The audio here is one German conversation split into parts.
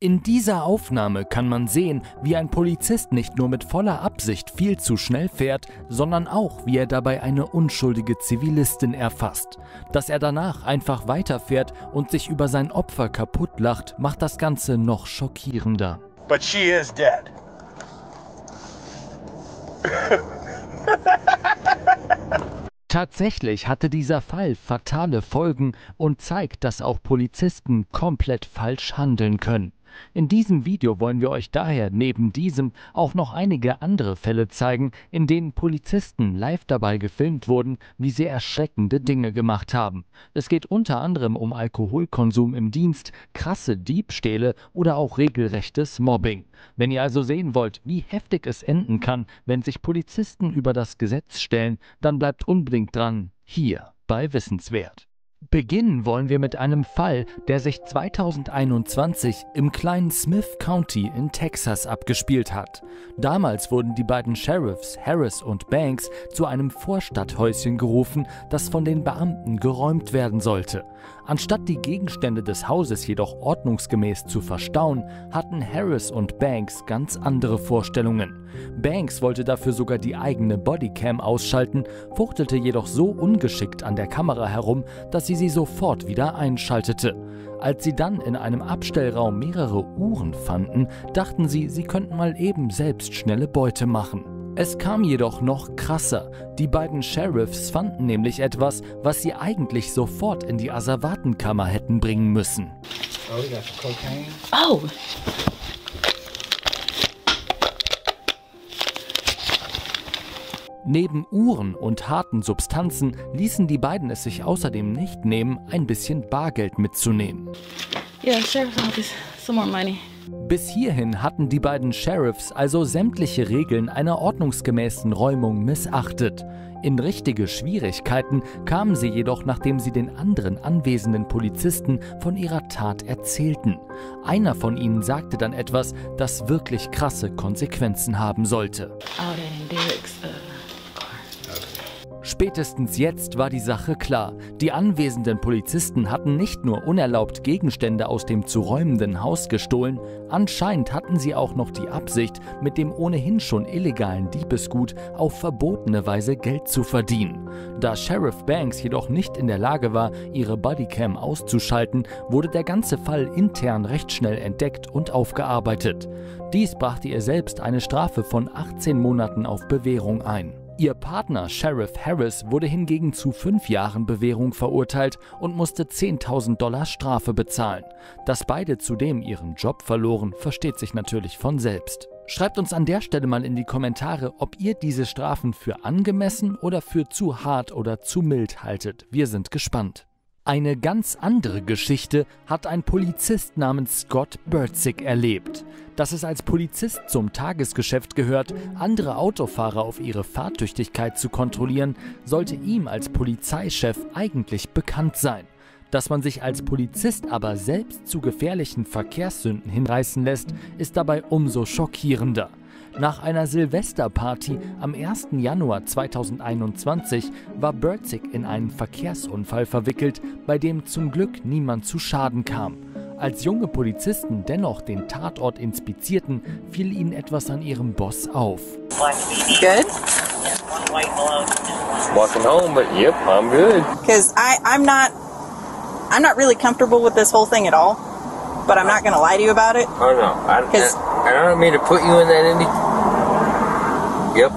In dieser Aufnahme kann man sehen, wie ein Polizist nicht nur mit voller Absicht viel zu schnell fährt, sondern auch, wie er dabei eine unschuldige Zivilistin erfasst. Dass er danach einfach weiterfährt und sich über sein Opfer kaputtlacht, macht das Ganze noch schockierender. But she is dead. Tatsächlich hatte dieser Fall fatale Folgen und zeigt, dass auch Polizisten komplett falsch handeln können. In diesem Video wollen wir euch daher neben diesem auch noch einige andere Fälle zeigen, in denen Polizisten live dabei gefilmt wurden, wie sie erschreckende Dinge gemacht haben. Es geht unter anderem um Alkoholkonsum im Dienst, krasse Diebstähle oder auch regelrechtes Mobbing. Wenn ihr also sehen wollt, wie heftig es enden kann, wenn sich Polizisten über das Gesetz stellen, dann bleibt unbedingt dran, hier bei Wissenswert. Beginnen wollen wir mit einem Fall, der sich 2021 im kleinen Smith County in Texas abgespielt hat. Damals wurden die beiden Sheriffs Harris und Banks zu einem Vorstadthäuschen gerufen, das von den Beamten geräumt werden sollte. Anstatt die Gegenstände des Hauses jedoch ordnungsgemäß zu verstauen, hatten Harris und Banks ganz andere Vorstellungen. Banks wollte dafür sogar die eigene Bodycam ausschalten, fuchtelte jedoch so ungeschickt an der Kamera herum, dass sie sie sofort wieder einschaltete. Als sie dann in einem Abstellraum mehrere Uhren fanden, dachten sie, sie könnten mal eben selbst schnelle Beute machen. Es kam jedoch noch krasser. Die beiden Sheriffs fanden nämlich etwas, was sie eigentlich sofort in die Asservatenkammer hätten bringen müssen. Oh, Neben Uhren und harten Substanzen ließen die beiden es sich außerdem nicht nehmen, ein bisschen Bargeld mitzunehmen. yeah, sheriff's office. Some more money. Bis hierhin hatten die beiden Sheriffs also sämtliche Regeln einer ordnungsgemäßen Räumung missachtet. In richtige Schwierigkeiten kamen sie jedoch, nachdem sie den anderen anwesenden Polizisten von ihrer Tat erzählten. Einer von ihnen sagte dann etwas, das wirklich krasse Konsequenzen haben sollte. All Spätestens jetzt war die Sache klar. Die anwesenden Polizisten hatten nicht nur unerlaubt Gegenstände aus dem zu räumenden Haus gestohlen, anscheinend hatten sie auch noch die Absicht, mit dem ohnehin schon illegalen Diebesgut auf verbotene Weise Geld zu verdienen. Da Sheriff Banks jedoch nicht in der Lage war, ihre Bodycam auszuschalten, wurde der ganze Fall intern recht schnell entdeckt und aufgearbeitet. Dies brachte ihr selbst eine Strafe von 18 Monaten auf Bewährung ein. Ihr Partner Sheriff Harris wurde hingegen zu fünf Jahren Bewährung verurteilt und musste 10.000 Dollar Strafe bezahlen. Dass beide zudem ihren Job verloren, versteht sich natürlich von selbst. Schreibt uns an der Stelle mal in die Kommentare, ob ihr diese Strafen für angemessen oder für zu hart oder zu mild haltet. Wir sind gespannt. Eine ganz andere Geschichte hat ein Polizist namens Scott Bertzig erlebt. Dass es als Polizist zum Tagesgeschäft gehört, andere Autofahrer auf ihre Fahrtüchtigkeit zu kontrollieren, sollte ihm als Polizeichef eigentlich bekannt sein. Dass man sich als Polizist aber selbst zu gefährlichen Verkehrssünden hinreißen lässt, ist dabei umso schockierender. Nach einer Silvesterparty am 1. Januar 2021 war Bertzig in einen Verkehrsunfall verwickelt, bei dem zum Glück niemand zu Schaden kam. Als junge Polizisten dennoch den Tatort inspizierten, fiel ihnen etwas an ihrem Boss auf. Good. walking home, but yep, I'm good. Because I I'm not I'm not really comfortable with this whole thing at all. But I'm not gonna lie to you about it. Oh no, I, I, I don't mean to put you in that. Yep.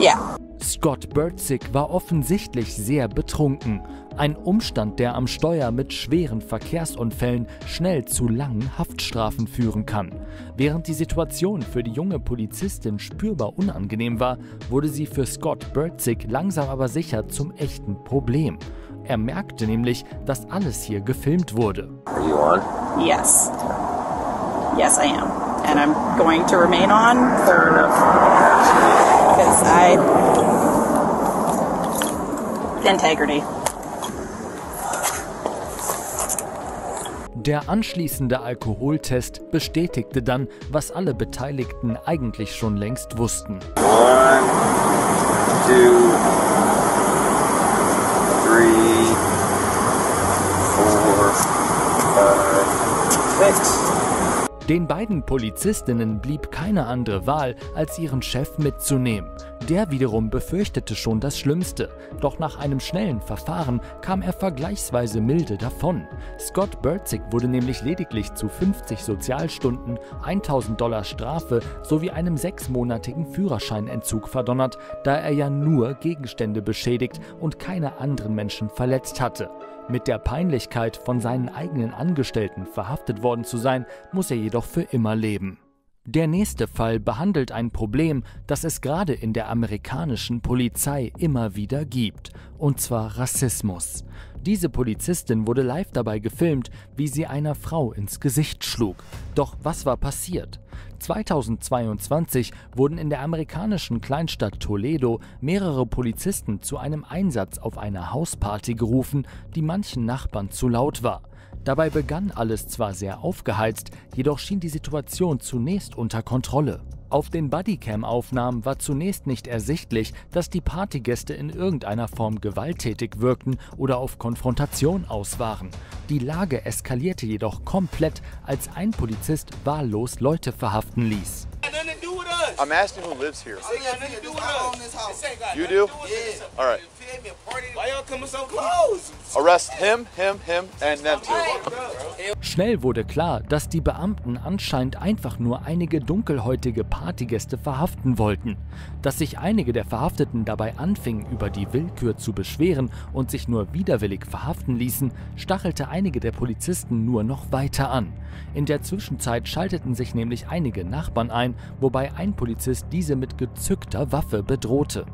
Yeah. Scott Bertzig war offensichtlich sehr betrunken. Ein Umstand, der am Steuer mit schweren Verkehrsunfällen schnell zu langen Haftstrafen führen kann. Während die Situation für die junge Polizistin spürbar unangenehm war, wurde sie für Scott Bertzig langsam aber sicher zum echten Problem. Er merkte nämlich, dass alles hier gefilmt wurde. Are you on? Yes. Yes, I am. And I'm going to remain on Fair enough. Because I integrity. Der anschließende Alkoholtest bestätigte dann, was alle Beteiligten eigentlich schon längst wussten. One, two, three, four, five, six. Den beiden Polizistinnen blieb keine andere Wahl, als ihren Chef mitzunehmen. Der wiederum befürchtete schon das Schlimmste, doch nach einem schnellen Verfahren kam er vergleichsweise milde davon. Scott Bertzig wurde nämlich lediglich zu 50 Sozialstunden, 1000 Dollar Strafe sowie einem sechsmonatigen Führerscheinentzug verdonnert, da er ja nur Gegenstände beschädigt und keine anderen Menschen verletzt hatte. Mit der Peinlichkeit, von seinen eigenen Angestellten verhaftet worden zu sein, muss er jedoch für immer leben. Der nächste Fall behandelt ein Problem, das es gerade in der amerikanischen Polizei immer wieder gibt, und zwar Rassismus. Diese Polizistin wurde live dabei gefilmt, wie sie einer Frau ins Gesicht schlug. Doch was war passiert? 2022 wurden in der amerikanischen Kleinstadt Toledo mehrere Polizisten zu einem Einsatz auf einer Hausparty gerufen, die manchen Nachbarn zu laut war. Dabei begann alles zwar sehr aufgeheizt, jedoch schien die Situation zunächst unter Kontrolle. Auf den Bodycam-Aufnahmen war zunächst nicht ersichtlich, dass die Partygäste in irgendeiner Form gewalttätig wirkten oder auf Konfrontation aus waren. Die Lage eskalierte jedoch komplett, als ein Polizist wahllos Leute verhaften ließ. I'm asking who lives here. You do? All right. Why y'all coming so close? Arrest him, him, him, and them two. Schnell wurde klar, dass die Beamten anscheinend einfach nur einige dunkelhäutige Partygäste verhaften wollten. Dass sich einige der Verhafteten dabei anfingen, über die Willkür zu beschweren und sich nur widerwillig verhaften ließen, stachelte einige der Polizisten nur noch weiter an. In der Zwischenzeit schalteten sich nämlich einige Nachbarn ein, wobei ein Polizist diese mit gezückter Waffe bedrohte.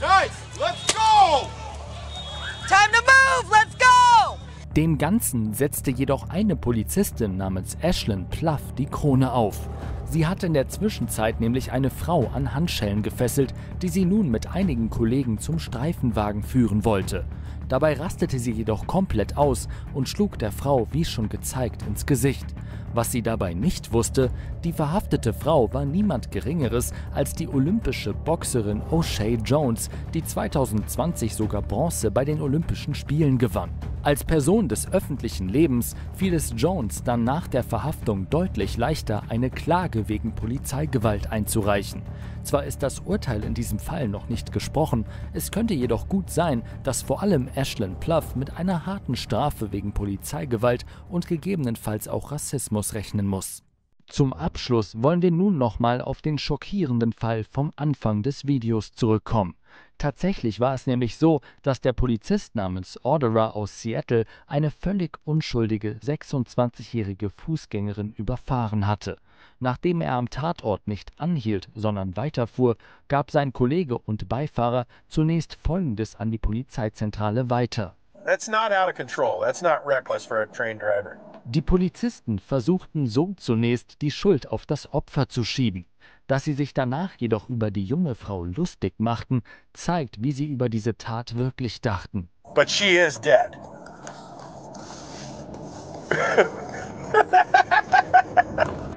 Guys, let's Time to move! Let's go! Dem Ganzen setzte jedoch eine Polizistin namens Ashlyn Pluff die Krone auf. Sie hatte in der Zwischenzeit nämlich eine Frau an Handschellen gefesselt, die sie nun mit einigen Kollegen zum Streifenwagen führen wollte. Dabei rastete sie jedoch komplett aus und schlug der Frau, wie schon gezeigt, ins Gesicht. Was sie dabei nicht wusste, die verhaftete Frau war niemand Geringeres als die olympische Boxerin O'Shea Jones, die 2020 sogar Bronze bei den Olympischen Spielen gewann. Als Person des öffentlichen Lebens fiel es Jones dann nach der Verhaftung deutlich leichter, eine Klage wegen Polizeigewalt einzureichen. Zwar ist das Urteil in diesem Fall noch nicht gesprochen, es könnte jedoch gut sein, dass vor allem Ashlyn Pluff mit einer harten Strafe wegen Polizeigewalt und gegebenenfalls auch Rassismus rechnen muss. Zum Abschluss wollen wir nun nochmal auf den schockierenden Fall vom Anfang des Videos zurückkommen. Tatsächlich war es nämlich so, dass der Polizist namens Orderer aus Seattle eine völlig unschuldige 26-jährige Fußgängerin überfahren hatte. Nachdem er am Tatort nicht anhielt, sondern weiterfuhr, gab sein Kollege und Beifahrer zunächst Folgendes an die Polizeizentrale weiter. That's not out of control. That's not reckless for a trained driver. Die Polizisten versuchten so zunächst die Schuld auf das Opfer zu schieben. Dass sie sich danach jedoch über die junge Frau lustig machten, zeigt, wie sie über diese Tat wirklich dachten. But she is dead.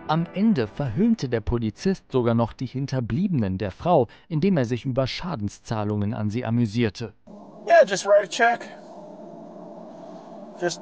Am Ende verhöhnte der Polizist sogar noch die Hinterbliebenen der Frau, indem er sich über Schadenszahlungen an sie amüsierte. Yeah, just write a check. Just.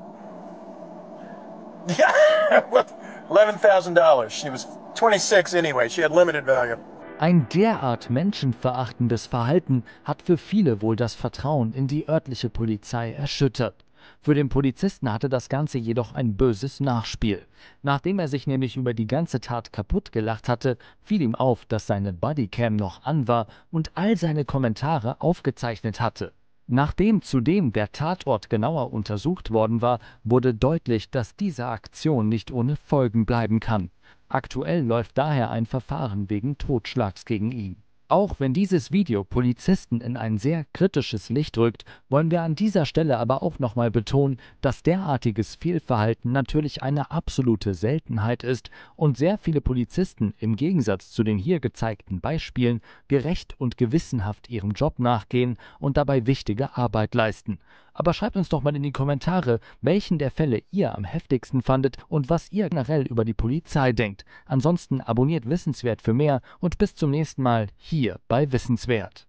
Yeah, $11,000. She was 26 anyway. She had limited value. Ein derart menschenverachtendes Verhalten hat für viele wohl das Vertrauen in die örtliche Polizei erschüttert. Für den Polizisten hatte das Ganze jedoch ein böses Nachspiel. Nachdem er sich nämlich über die ganze Tat kaputt gelacht hatte, fiel ihm auf, dass seine Bodycam noch an war und all seine Kommentare aufgezeichnet hatte. Nachdem zudem der Tatort genauer untersucht worden war, wurde deutlich, dass diese Aktion nicht ohne Folgen bleiben kann. Aktuell läuft daher ein Verfahren wegen Totschlags gegen ihn. Auch wenn dieses Video Polizisten in ein sehr kritisches Licht rückt, wollen wir an dieser Stelle aber auch nochmal betonen, dass derartiges Fehlverhalten natürlich eine absolute Seltenheit ist und sehr viele Polizisten im Gegensatz zu den hier gezeigten Beispielen gerecht und gewissenhaft ihrem Job nachgehen und dabei wichtige Arbeit leisten. Aber schreibt uns doch mal in die Kommentare, welchen der Fälle ihr am heftigsten fandet und was ihr generell über die Polizei denkt. Ansonsten abonniert Wissenswert für mehr und bis zum nächsten Mal hier bei Wissenswert.